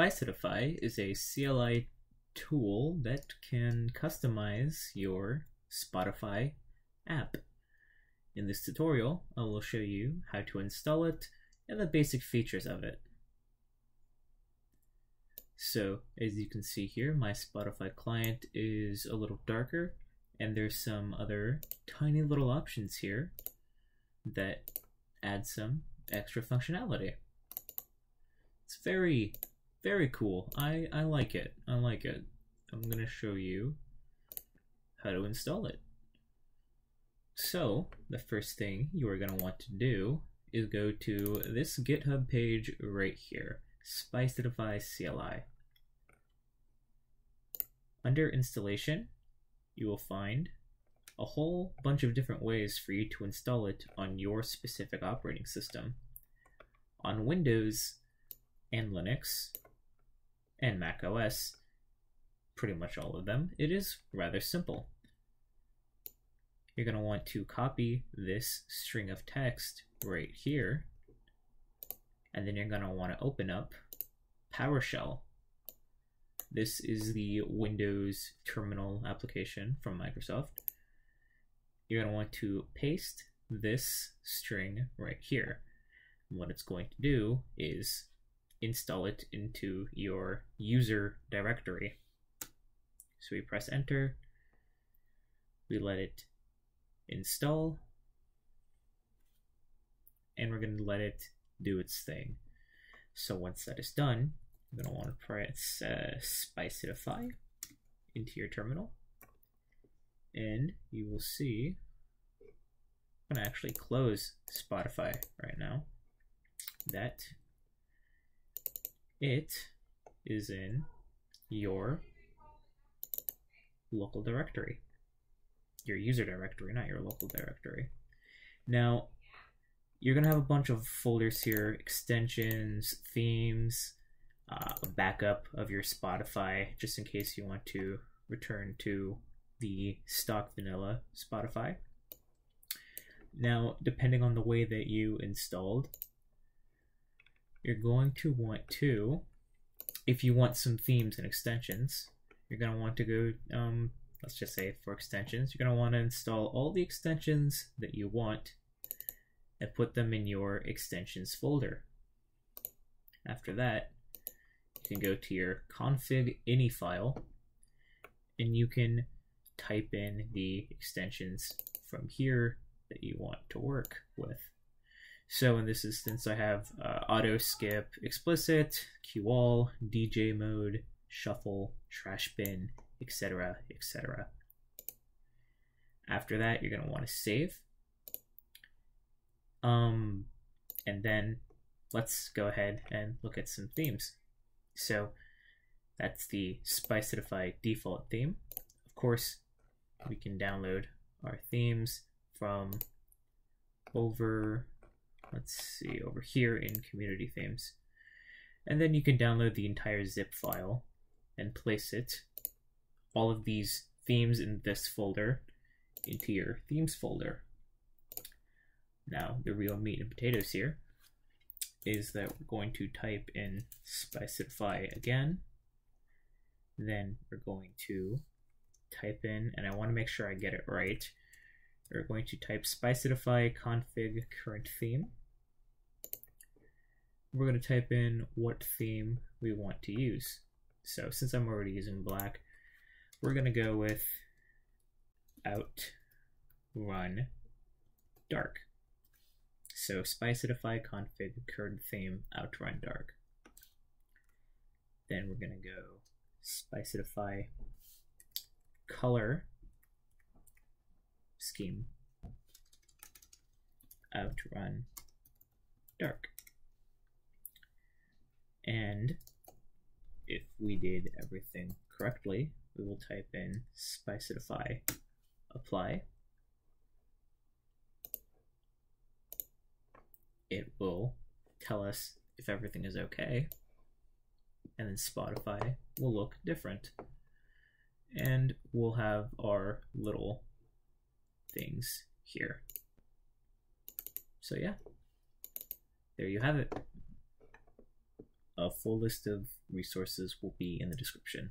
Spicetify is a CLI tool that can customize your Spotify app. In this tutorial, I will show you how to install it and the basic features of it. So, as you can see here, my Spotify client is a little darker, and there's some other tiny little options here that add some extra functionality. It's very, very cool. I, I like it. I like it. I'm going to show you how to install it. So, the first thing you are going to want to do is go to this GitHub page right here, Spicetify CLI. Under installation, you will find a whole bunch of different ways for you to install it on your specific operating system. On Windows and Linux and Mac OS, pretty much all of them, it is rather simple. You're going to want to copy this string of text right here, and then you're going to want to open up PowerShell. This is the Windows terminal application from Microsoft. You're going to want to paste this string right here. And what it's going to do is install it into your user directory. So we press enter, we let it install, and we're going to let it do its thing. So once that is done, you're going to want to press uh, Spicetify into your terminal, and you will see, I'm going to actually close Spotify right now, that it is in your local directory. Your user directory, not your local directory. Now, you're going to have a bunch of folders here, extensions, themes, uh, a backup of your Spotify, just in case you want to return to the stock vanilla Spotify. Now, depending on the way that you installed, you're going to want to, if you want some themes and extensions, you're going to want to go, um, let's just say for extensions, you're going to want to install all the extensions that you want and put them in your extensions folder. After that, you can go to your config ini file and you can type in the extensions from here that you want to work with. So in this instance, I have uh, auto skip explicit, queue all, DJ mode, shuffle, trash bin, etc., etc. After that, you're going to want to save. Um, and then let's go ahead and look at some themes. So that's the Spicetify default theme. Of course, we can download our themes from over let's see, over here in community themes. And then you can download the entire zip file and place it, all of these themes in this folder, into your themes folder. Now, the real meat and potatoes here is that we're going to type in Spicetify again. Then we're going to type in, and I want to make sure I get it right. We're going to type Spicetify config current theme we're going to type in what theme we want to use. So since I'm already using black, we're going to go with outrun dark. So Spicetify config current theme outrun dark. Then we're going to go Spicetify color scheme outrun dark. And if we did everything correctly, we will type in Spicetify apply. It will tell us if everything is okay. And then Spotify will look different. And we'll have our little things here. So yeah, there you have it. A full list of resources will be in the description.